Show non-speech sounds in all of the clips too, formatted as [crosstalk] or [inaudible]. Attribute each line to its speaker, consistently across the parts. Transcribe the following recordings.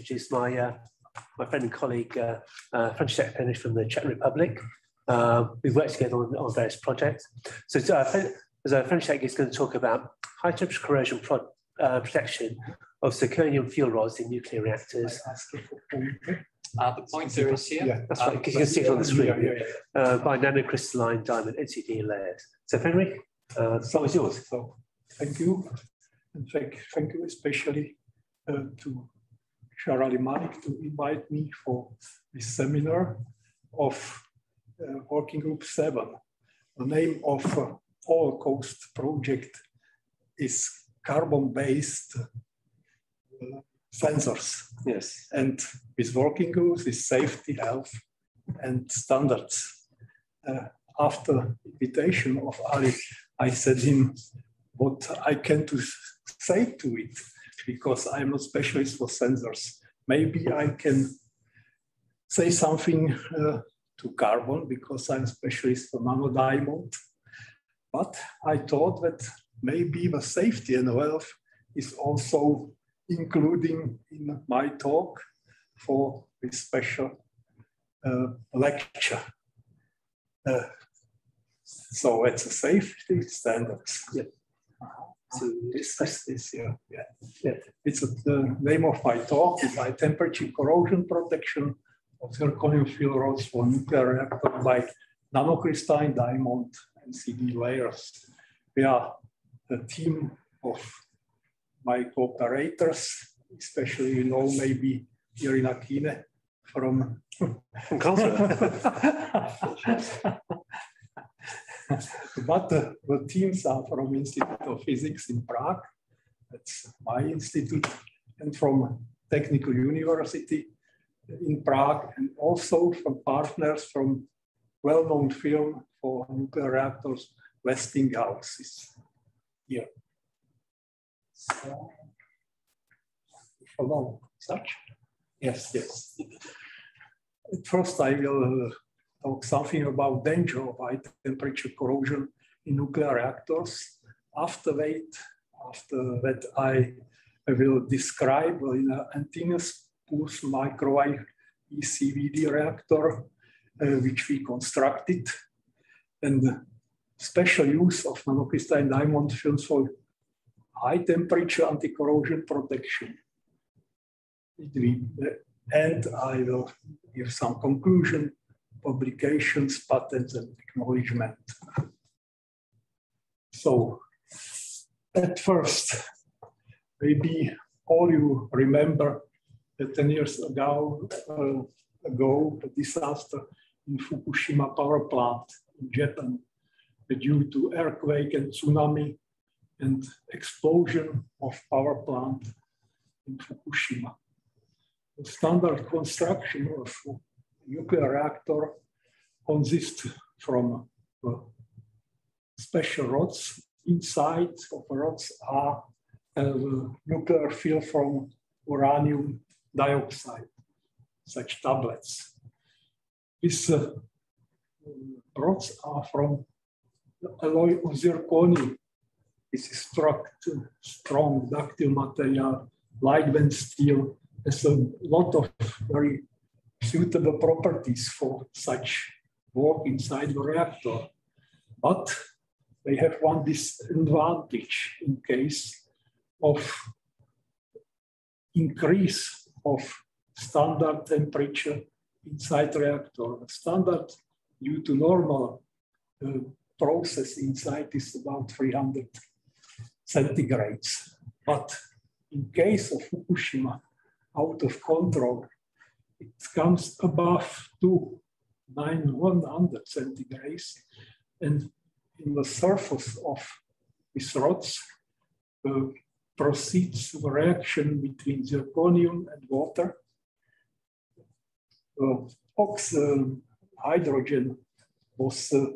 Speaker 1: introduce my uh, my friend and colleague uh, uh, František Fendrych from the Czech Republic. Uh, we've worked together on, on various projects. So, uh, so František is going to talk about high temperature corrosion pro uh, protection of zirconium fuel rods in nuclear reactors.
Speaker 2: Uh, the pointer is here.
Speaker 1: Yeah, that's right, because you can see it on the screen. Yeah, yeah, yeah. Uh, by nanocrystalline diamond NCD layers. So, Henry, uh, the floor is yours.
Speaker 3: So, thank you. And thank, thank you especially uh, to Sharali Malik to invite me for this seminar of uh, Working Group 7. The name of uh, All COST project is carbon-based uh, sensors.
Speaker 1: Yes.
Speaker 3: And with working groups is safety, health, and standards. Uh, after invitation of Ali, I said him what I can to say to it because I'm a specialist for sensors. Maybe I can say something uh, to carbon because I'm a specialist for nanodiamond. But I thought that maybe the safety and health is also including in my talk for this special uh, lecture. Uh, so it's a safety standards. Yeah. So this, this, this yeah, yeah, yeah. It's a, the name of my talk is high temperature corrosion protection of zirconium fuel rods for nuclear reactor by nanocrystalline diamond NCD layers. We are a team of my cooperators, especially you know maybe Irina Kine from [laughs] [laughs] but the, the, teams are from Institute of Physics in Prague, that's my institute, and from Technical University in Prague, and also from partners from well-known firm for nuclear reactors, Westinghouse is here. So, such? Yes, yes. First, I will talk something about danger of high temperature corrosion in nuclear reactors. After that, after that I, will describe in an antennas pulse microwave ECVD reactor, uh, which we constructed, and special use of nanocrystalline diamond films for high temperature anti-corrosion protection. And I will give some conclusion publications, patents, and acknowledgement. So at first, maybe all you remember that 10 years ago, uh, ago, the disaster in Fukushima power plant in Japan due to earthquake and tsunami and explosion of power plant in Fukushima. The standard construction of nuclear reactor consists from uh, special rods. Inside of the rods are uh, nuclear fuel from uranium dioxide, such tablets. These uh, rods are from alloy of zirconium. It's a strong ductile material, lightweight steel. There's a lot of very suitable properties for such work inside the reactor. But they have one disadvantage in case of increase of standard temperature inside reactor. Standard due to normal uh, process inside is about 300 centigrades. But in case of Fukushima, out of control, it comes above to 100 centigrades. And in the surface of these rods uh, proceeds the reaction between zirconium and water. Uh, oxygen, hydrogen was uh,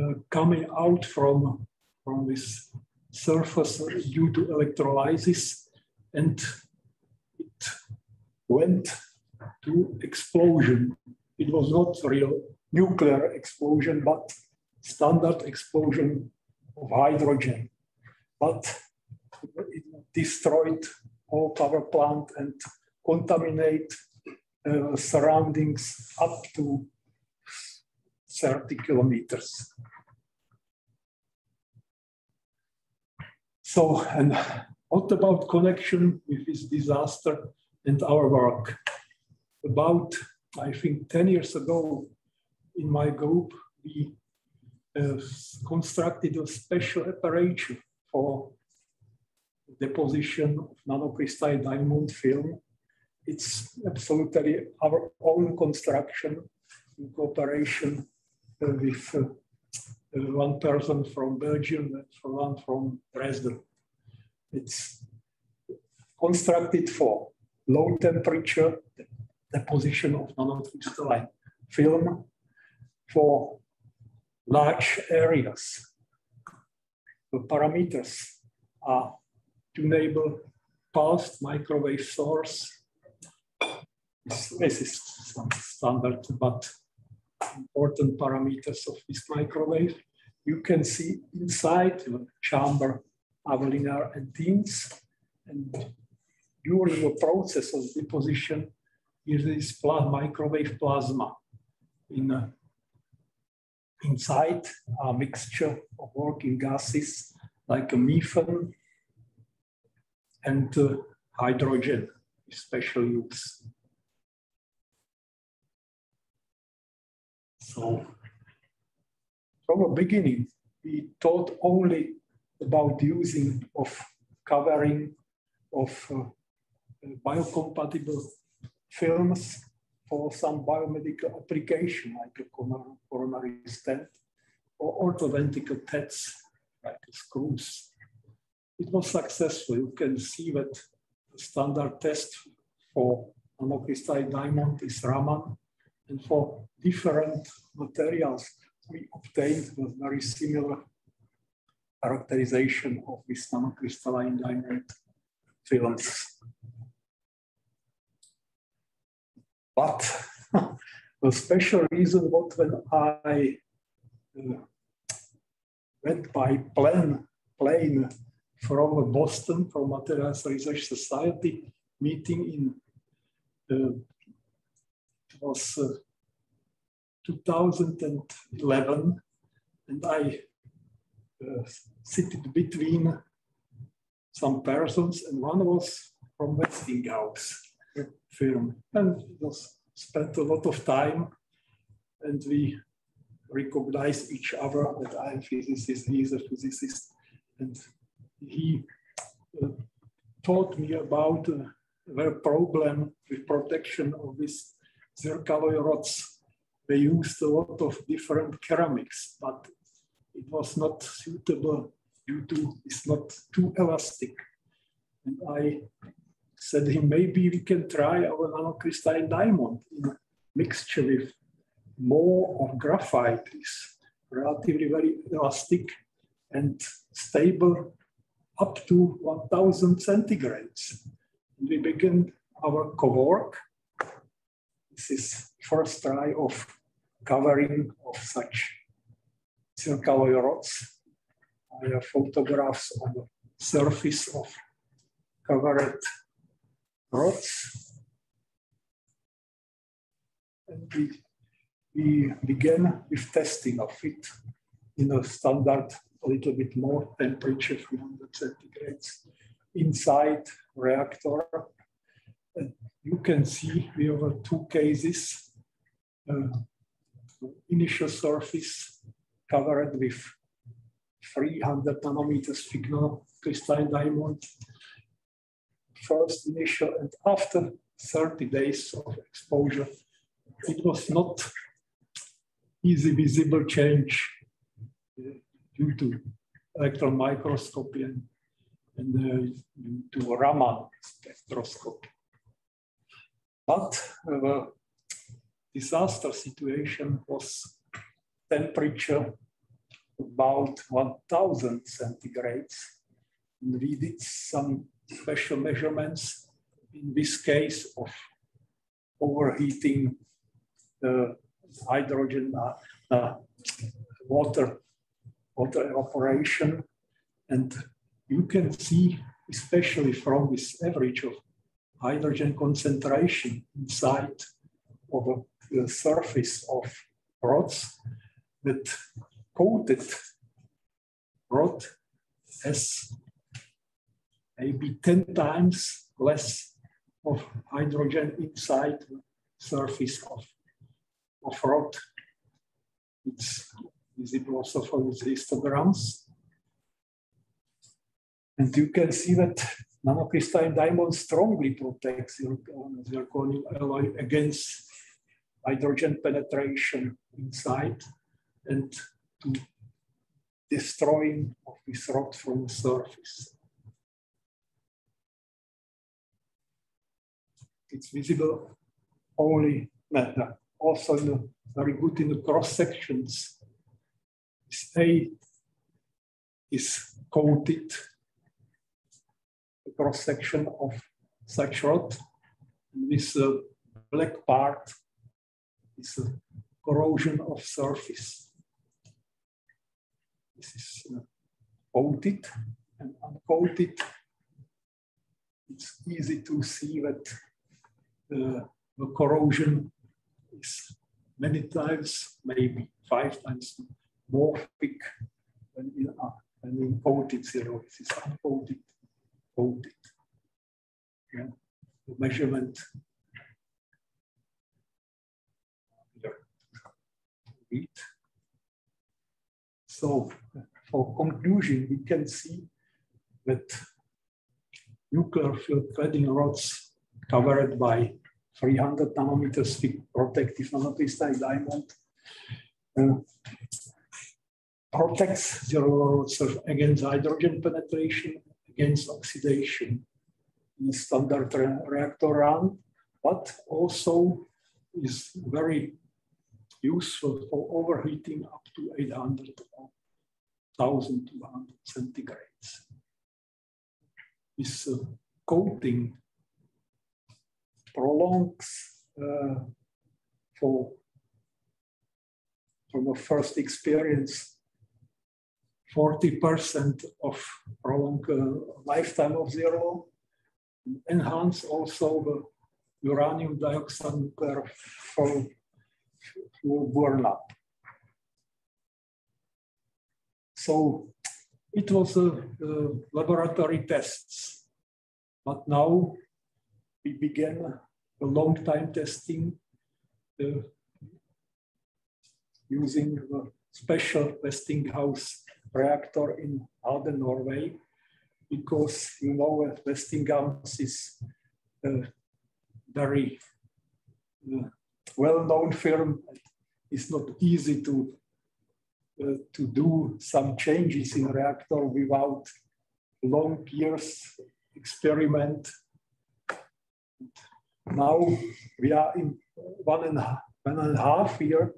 Speaker 3: uh, coming out from, from this surface due to electrolysis and it went to explosion. It was not real nuclear explosion, but standard explosion of hydrogen. But it destroyed all power plant and contaminate uh, surroundings up to 30 kilometers. So, and what about connection with this disaster and our work? About, I think, 10 years ago, in my group, we uh, constructed a special apparatus for deposition of nanocrystalline diamond film. It's absolutely our own construction in cooperation uh, with uh, uh, one person from Belgium and one from Dresden. It's constructed for low temperature deposition of nanocrystalline film for large areas. The parameters are to enable pulsed microwave source. This, is some standard but important parameters of this microwave. You can see inside the chamber avalinar antennas and during the process of deposition is this microwave plasma in a inside a mixture of working gases like methane and uh, hydrogen, special use. So from the beginning, we thought only about using of covering of uh, biocompatible films for some biomedical application like a coronary stent or orthoventricle tests like screws. It was successful. You can see that the standard test for nanocrystalline diamond is Raman. And for different materials, we obtained a very similar characterization of this nanocrystalline diamond films. But [laughs] a special reason was when I uh, went by plane, plane from Boston, from Materials Research Society, meeting in, uh, it was uh, 2011, and I uh, seated between some persons, and one was from Westinghouse firm. And was spent a lot of time and we recognized each other that I'm a physicist, he is a physicist. And he uh, taught me about uh, problem with protection of these zircaloy rods. They used a lot of different ceramics, but it was not suitable due to it's not too elastic. And I said maybe we can try our nanocrystalline diamond in mixture with more of graphite. It's relatively very elastic and stable up to 1000 centigrades. And we begin our co-work. This is first try of covering of such zircaloy rods. I have photographs on the surface of covered rods. And we, we began with testing of it in a standard, a little bit more temperature, 300 centigrades, inside reactor. And you can see we have two cases. Uh, initial surface covered with 300 nanometers thickness crystalline diamond first initial and after 30 days of exposure, it was not easy visible change uh, due to electron microscopy and, and uh, to Raman spectroscopy. But uh, the disaster situation was temperature about 1000 centigrades. And we did some special measurements, in this case of overheating the hydrogen, uh, uh, water, water evaporation. And you can see, especially from this average of hydrogen concentration inside of the surface of rods that coated rod has maybe 10 times less of hydrogen inside the surface of, of rod. It's visible also for these histograms. And you can see that nanocrystalline diamond strongly protects zirconium alloy against hydrogen penetration inside and to destroying of this rod from the surface. It's visible only also in very good in the cross sections. A is coated the cross section of such rod. This uh, black part is a corrosion of surface. This is uh, coated and uncoated. It's easy to see that uh, the corrosion is many times, maybe five times more thick than in, uh, than in coated zero. This is uncoated, coated. Yeah. The measurement. So for conclusion, we can see that nuclear fuel cladding rods covered by 300 nanometers thick protective nanocrystalline diamond uh, protects zero rods against hydrogen penetration, against oxidation in standard re reactor run, but also is very useful for overheating up to 800 or 1200 centigrades. This uh, coating prolongs uh, for from a first experience 40% of prolonged uh, lifetime of zero, enhance also the uranium dioxide nuclear burn up. So it was a, a laboratory tests, but now we began a long time testing using a special Westinghouse reactor in Halden, Norway, because you know Westinghouse is a very uh, well-known firm. It's not easy to uh, to do some changes in reactor without long years experiment now we are in one and, a, one and a half year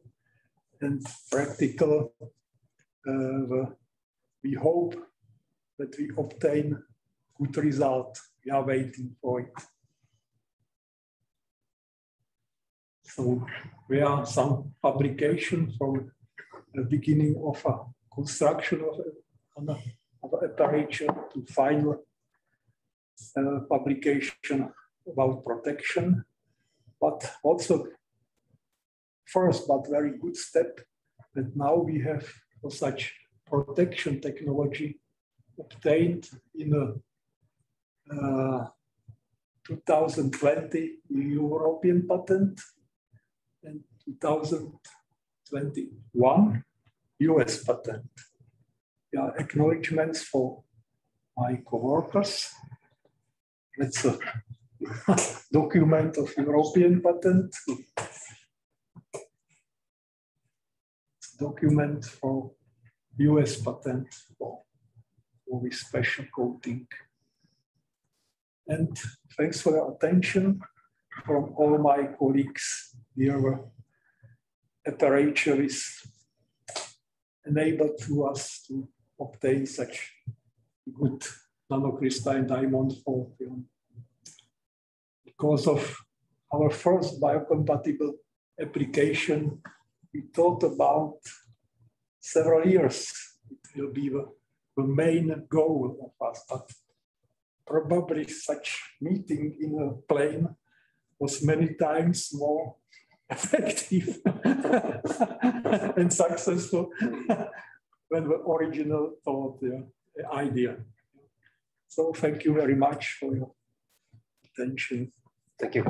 Speaker 3: and practical. Uh, we hope that we obtain good result. We are waiting for it. So we are some publication from the beginning of a construction of, of an apparatus to final uh, publication about protection, but also first, but very good step that now we have such protection technology obtained in a uh, 2020 European patent and 2021 US patent. Yeah, acknowledgements for my co-workers. Let's uh, [laughs] document of European patent, document for US patent for, for this special coating. And thanks for your attention from all my colleagues. Here, apparature is enabled to us to obtain such good nanocrystalline diamond for film because of our first biocompatible application, we thought about several years. It will be the, the main goal of us, but probably such meeting in a plane was many times more [laughs] effective [laughs] and successful [laughs] than the original thought, yeah, idea. So thank you very much for your attention.
Speaker 1: Thank you.